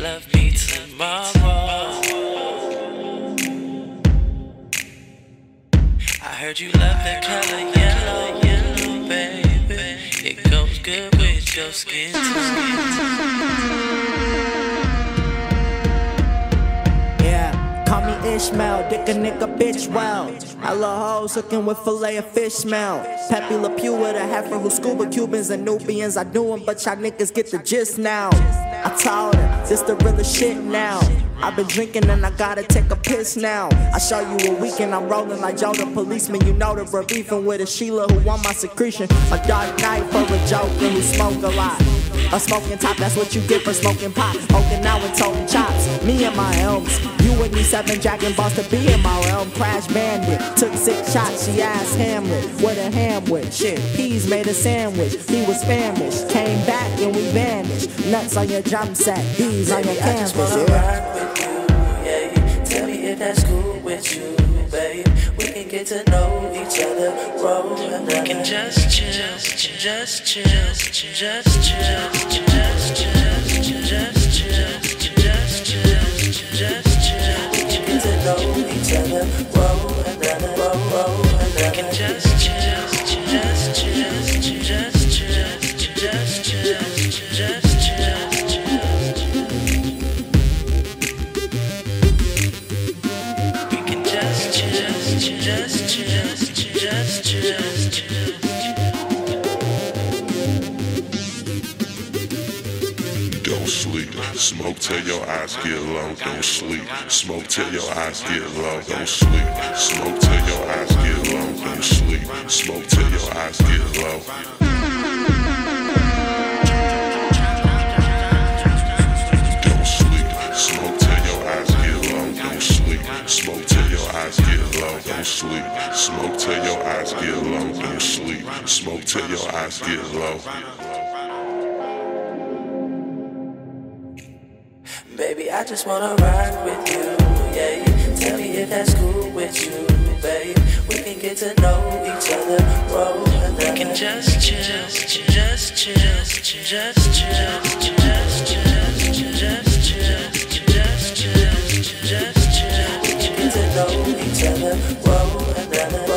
love me tomorrow. I heard you love that color yellow, yellow, baby. It goes good with your skin. skin, skin. Ishmael, dick a nigga bitch well. I love hoes hooking with filet of fish smell. Pepe Le Pew with a heifer who scuba Cubans and Nubians. I do 'em, but y'all niggas get the gist now. I told her, this the realest shit now. I've been drinking and I gotta take a piss now. I show you a weekend, I'm rolling like Joe the policeman. You know the beefing with a Sheila who want my secretion. A dark night for a joker who smoke a lot. A smoking top, that's what you get for smoking pot. Smoking now and toting chops. Me and my elms. You and me seven Jack and boss to be in my realm. Crash bandit. Took six shots, she asked Hamlet. What a ham with. Shit, peas made a sandwich. He was famished. Came back and we vanished. Nuts on your drum set, bees on your Baby, I just canvas. Yeah. rock with you, yeah. Tell me if that's cool with you, babe. We can get to know each other, roll another. We can just chill, just chill, just chill, just chill, just chill, Don't sleep. Smoke till your eyes get low. Don't sleep. Smoke till your eyes get low. Don't sleep. Smoke till your eyes get low. Don't sleep. Smoke till your eyes get low. Smoke till your eyes get low. Don't sleep. Smoke till your eyes get low. Don't sleep. Smoke till your eyes get low. Baby, I just wanna rock with you, yeah. Tell me if that's cool with you, babe. We can get to know each other, roll. We can just chill, just chill, just chill, just chill, just chill, just chill, just chill. We can get to know each other, roll another,